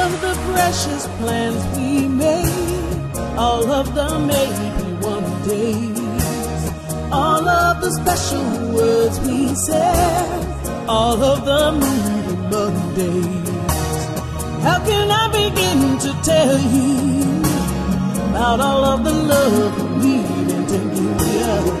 Of the precious plans we made, all of the maybe one days, all of the special words we said, all of the moody Mondays. How can I begin to tell you about all of the love we've been taking you?